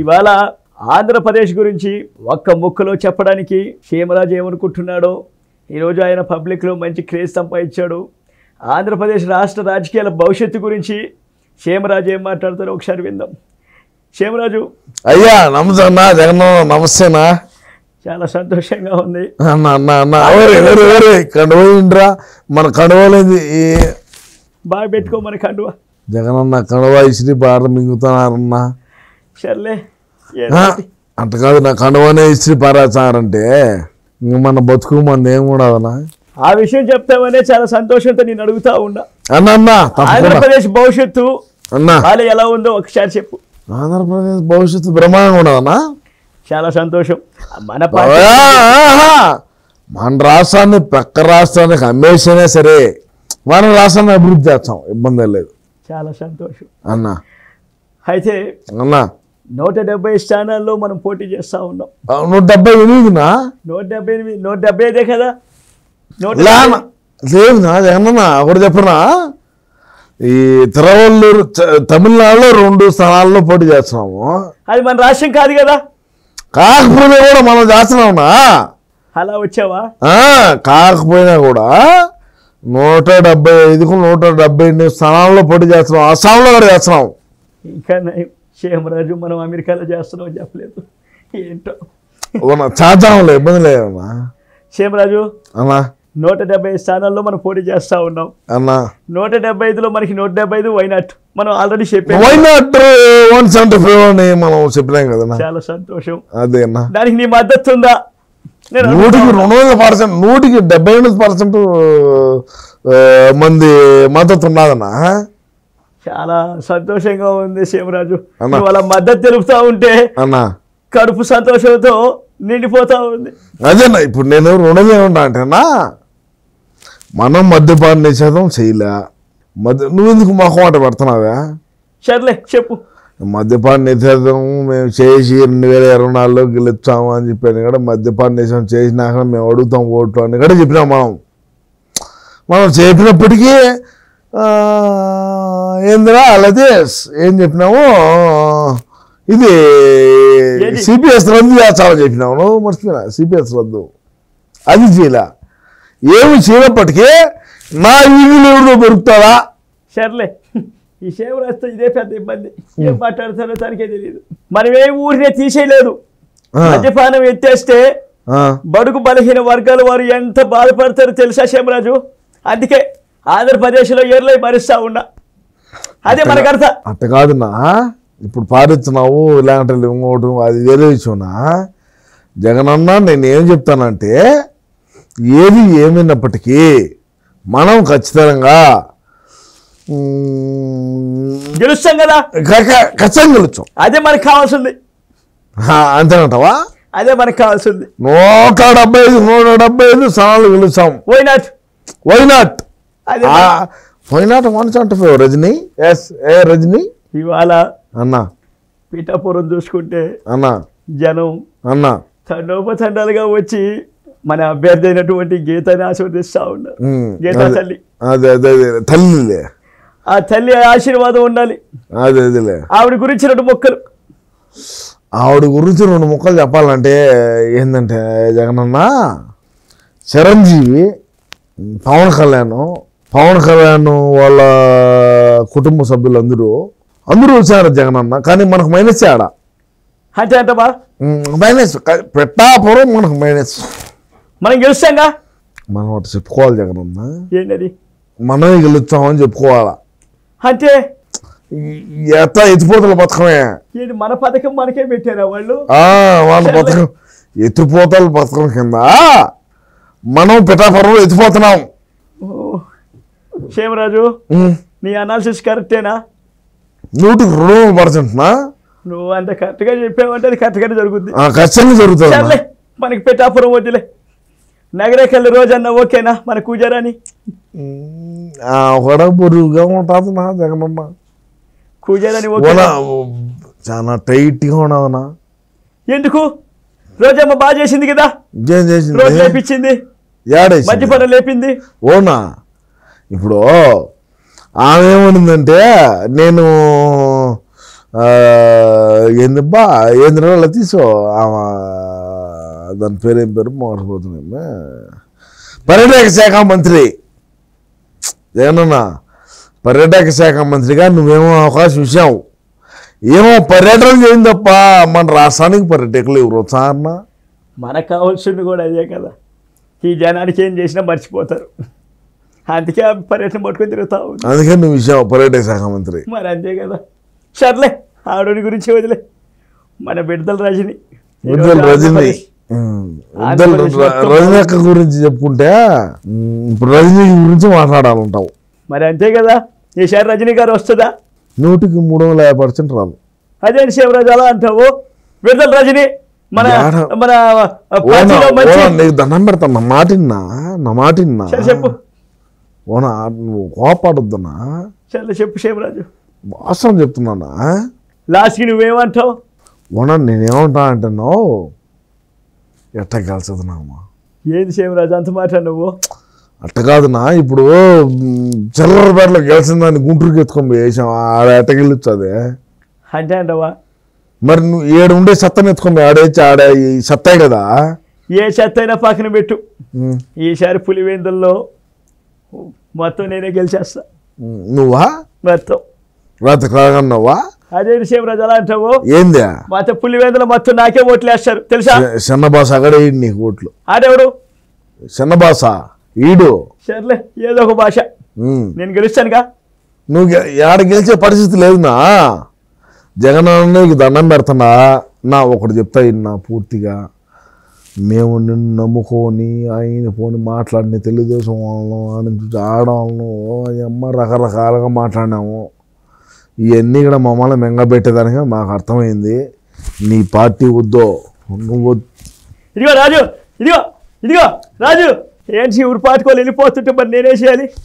ఇవాళ ఆంధ్రప్రదేశ్ గురించి ఒక్క ముక్కలో చెప్పడానికి సీమరాజు ఏమనుకుంటున్నాడో? ఈరోజు ఆయన పబ్లిక్లో మంచి క్రేజ్ సంపాదించాడు. ఆంధ్రప్రదేశ్ రాష్ట్ర రాజకీయాల భవిష్యత్తు గురించి సీమరాజు ఏం మాట్లాడతారో ఒకసారి విందాం. సీమరాజు అయ్యా నమస్తే అన్న జగన్ నమస్తేనా చాలా సంతోషంగా ఉంది. అన్న అన్న అన్న ఎవరు ఎవరు ఎవరు? కండువా మన కండువలేంది బాగా పెట్టుకో మన కండువ. జగన్ అన్న కండువా ఇసిరి పాట మింగుతున్నారన్న సర్లే? అంత కాదు నా కండువానే ఇసిరి పారేస్తారంటే. ఇంక మన బతుకు మన ఏం కూడదన్నా ఆ విషయం చెప్తామనే చాలా సంతోషంతో నేను అడుగుతా ఉన్నా. అన్న ఆంధ్రప్రదేశ్ భవిష్యత్తు అన్న. ఎలా ఉందో ఒకసారి చెప్పు. ఆంధ్రప్రదేశ్ భవిష్యత్తు బ్రహ్మాండంగా ఉండదన్నా? చాలా సంతోషం. మన! మన రాష్ట్రాన్ని పక్క రాష్ట్రానికి అమ్మేసినా సరే మన రాష్ట్రాన్ని అభివృద్ధి చేస్తాం. ఇబ్బంది లేదు. చాలా సంతోషం. అన్న. అయితే అన్న. నూట డెబ్బై స్థానాల్లో మనం పోటీ చేస్తా ఉన్నాం. నూట డెబ్బై ఎనిమిదినా? నూట డెబ్బై ఎనిమిది నూట డెబ్బై ఐదే కదా? నూట లేదునా జగనన్న ఒకటి చెప్పనా ఈ తిరువల్లూరు తమిళనాడులో రెండు స్థానాల్లో పోటీ చేస్తున్నాము. అది మన రాష్ట్రం కాదు కదా? కాకపోయినా కూడా మనం చేస్తున్నామన్నా. అలా వచ్చావా? కాకపోయినా కూడా నూట డెబ్బై ఐదుకు నూట డెబ్బై ఎనిమిది స్థానాల్లో పోటీ చేస్తున్నాం. అస్సాంలో కూడా చేస్తున్నాం. ఇంకా క్షేమరాజు మనం అమెరికాలో చేస్తున్నాం చెప్పలేదు. ఏంటో. చేద్దాంలే ఇబ్బంది లేదన్నా క్షేమరాజు అన్నా నూట డెబ్బై స్థానాల్లో మనం పోటీ చేస్తా ఉన్నాం. అన్నా నూట డెబ్బై ఐదులో మనకి నూట డెబ్బై ఐదు వైనాట్ మనం ఆల్రెడీ చెప్పాం. Why not one seventy five అని మనం చెప్పినాం కదన్నా చాలా సంతోషం. అదే అన్నా దానికి నీ మద్దతు ఉందా? నూటికి రెండు వందల పర్సెంట్ నూటికి డెబ్బై ఎనిమిది పర్సెంట్ మంది మద్దతు ఉన్నదన్నా చాలా సంతోషంగా ఉంది. నువ్వు అలా మద్దతు తెలుపుతా ఉంటే అన్నా. కడుపు సంతోషంతో నిండిపోతా ఉంది. అదేనా ఇప్పుడు నేను రుణమే ఉంటా అంటేనా మనం మద్యపాన నిషేధం చేయలే. మద్య నువ్వు ఎందుకు మొహమాట పెడుతున్నావా? సర్లే చెప్పు. మద్యపాన నిషేధం మేము చేసి రెండు వేల ఇరవై నాలుగులో గెలుస్తాము అని చెప్పాను కూడా మద్యపాన నిషేధం చేసినాక మేము అడుగుతాం ఓట్లు అని కూడా చెప్పినాం మనం. మనం చెప్పినప్పటికీ ఏందిరా అలాగే ఏం చెప్పినాము ఇది? సిపిఎస్ రద్దు చేస్తామని చెప్పినాము నువ్వు మర్చిపోయినా? సిపిఎస్ రద్దు. అది చేయలే ఏమి చేయనప్పటికీ నా ఈగులు ఎవరితో దొరుకుతారా సర్లే ఈ శివరాజుతో ఇదే పెద్ద ఇబ్బంది. ఏం మాట్లాడతారో తనకే తెలియదు మనం ఏ ఊరినే తీసేయలేదు. మద్యపానం ఎత్తేస్తే. బడుగు బలహీన వర్గాల వారు ఎంత బాధపడతారో తెలుసా శేమరాజు అందుకే ఆంధ్రప్రదేశ్లో ఏర్లై మరుస్తా ఉన్నా. అదే మనకు అర్థ. అట్ట కాదునా ఇప్పుడు పారిస్తున్నావు ఇలాంటి ఇంకోటి అది వేరే విషయంనా జగనన్న నేను ఏం చెప్తానంటే ఏది ఏమైనప్పటికీ మనం ఖచ్చితంగా గెలుస్తాం కదా? ఖచ్చితంగా గెలుచాం అదే మనకు కావాల్సింది. అంతేనంటావా? అదే మనకు కావాల్సింది. నూట డెబ్బై ఐదు నూట డెబ్బై ఐదు స్థానాలు గెలుచాం వైనాట్ వై నాట్ అదే why not one seventy five Rajani yes ఏ రజనీ ఇవాళ అన్నా. పీఠాపురం చూసుకుంటే అన్నా. జనం అన్నా. తండోపతండాలుగా వచ్చి మన అభ్యర్థి అయినటువంటి గీతని ఆశీర్వదిస్తా ఉన్నారు. గీతా అదే. తల్లి. అదే అదే తల్లిలే. ఆ తల్లి ఆశీర్వాదం ఉండాలి. అదే అదేలే. ఆవిడ గురించి రెండు మొక్కలు. ఆవిడ గురించి రెండు ముక్కలు చెప్పాలంటే ఏంటంటే జగనన్న చిరంజీవి పవన్ కళ్యాణ్ పవన్ కళ్యాణ్ వాళ్ళ కుటుంబ సభ్యులందరూ అందరూ వచ్చారు జగనన్న కానీ మనకు మైనస్ ఆడ అంటే అంటమా మైనస్ పెట్టాపురం మనకు మైనస్ మనం గెలుస్తాంగా? మనం ఒకటి చెప్పుకోవాలి జగనన్న ఏంటది? మనమే గెలుస్తామని చెప్పుకోవాలా? అంటే? ఎత్త ఎత్తిపోతల పథకమే ఏంటి మన పథకం మనకే పెట్టారా వాళ్ళు? వాళ్ళ పథకం ఎత్తిపోతల పథకం కింద. మనం పిఠాపురంలో ఎత్తిపోతున్నాం. క్షేమరాజు నీ అనాలిసిస్ కరెక్టేనా నూటికి రెండు వందల పర్సెంట్నా నువ్వు అంత కరెక్ట్గా చెప్పావంటే అది కరెక్ట్గానే జరుగుద్ది. ఆ, ఖచ్చితంగా జరుగుతుంది మనకి పెట్టాపురం వద్దులే. నగరేకెళ్ళి రోజన్నా ఓకేనా మన కూజారాని? కూడా బరువుగా ఉంటుంది నా జగనన్న కూజారాని చాలా టైట్గా ఉన్నదన్నా. ఎందుకు? రోజమ్మ బాగా చేసింది కదా? రోజు లేపించింది. మధ్యపనం లేపింది. ఓనా? ఇప్పుడు ఆమె ఏమనిందంటే నేను ఏందబ్బా ఏంది బా తీసో ఆమె దాని పేరు ఏం పేరు? మోసపోతున్నామే పర్యాటక శాఖ మంత్రి. జగనన్న పర్యాటక శాఖ మంత్రిగా నువ్వేమో అవకాశం ఇచ్చావు. ఏమో పర్యటన చేయింది తప్ప మన రాష్ట్రానికి పర్యటకులు ఎవరు వచ్చారన్నా మనకు కావాల్సింది కూడా అదే కదా. ఈ జనానికి ఏం చేసినా మర్చిపోతారు. అందుకే ఆ పర్యటన పట్టుకొని తిరుగుతా ఉంది. అందుకే నువ్వు ఇచ్చావు పర్యాటక శాఖ మంత్రి. మరి అంతే కదా. సర్లే ఆవిడని గురించి వదిలే. మన బిడ్డల రజని. ఉజ్వల్ రజని. రజని అక్క గురించి చెప్పుకుంటే ఇప్పుడు రజనీ గురించి మాట్లాడాలంటావు. మరి అంతే కదా. ఈసారి రజనీ గారు వస్తుందా? నూటికి మూడు వందల యాభై పర్సెంట్ రాదు. అదే శివరాజు అలా అంటావు? బిడ్డల రజని మన? మన దండం పెడతా నా మాటిన్నా నా మాటిన్నా. చెప్పు. ఓనా నువ్వు కోపాడొద్దన్నా సరే చెప్పు శివరాజు వాస్తవం చెప్తున్నానా? లాస్ట్కి నువ్వేమంటావు? ఓనా నేనేమంటా అంటున్నావు ఎట్ట కలిసదునామా ఏంది శివరాజు అంత మాట నువ్వు? అట్ట కాదునా ఇప్పుడు చిల్లరపేటలో గెలిచిందని గుంటూరుకి ఎత్తుకొని పోయి వేసాం ఆడ ఎట్ట గెలుస్తుంది అంటే అంటావా? మరి నువ్వు ఏడు ఉండే సత్తని ఎత్తుకొని ఆడేసి ఆడ ఈ సత్తాయి కదా? ఏ చెత్త అయినా పక్కన పెట్టు. ఈసారి పులివెందుల్లో మొత్తం నేనే గెలిచేస్తా. నువ్వా? మొత్తం. కాగన్నావా అదే శివరాజు అలా అంటావు. ఏందా? మొత్తం పులివెందులు మొత్తం నాకే ఓట్లు వేస్తారు తెలుసా? చిన్న బాస అక్కడ నీకు ఓట్లు. ఆడెవడు? చిన్న బాస ఈడు? సర్లే ఏదో ఒక భాష. నేను గెలుస్తానుగా? నువ్వు ఆడ గెలిచే పరిస్థితి లేదునా? జగన్ నీకు దండం పెడుతున్నా నా ఒకటి చెప్తా నా పూర్తిగా. మేము నిన్ను నమ్ముకొని ఆయన పోని మాట్లాడిన తెలుగుదేశం వాళ్ళం ఆయన చూసి ఆడవాళ్ళను అమ్మ రకరకాలుగా మాట్లాడినాము. ఇవన్నీ కూడా మమ్మల్ని మెంగబెట్టేదానికి మాకు అర్థమైంది. నీ పార్టీ వద్దో నువ్వు ఇదిగో రాజు ఇదిగో ఇదిగో రాజు. ఏంటి ఊరు పాటుకోలు వెళ్ళిపోతుంటే మరి నేనే చేయాలి?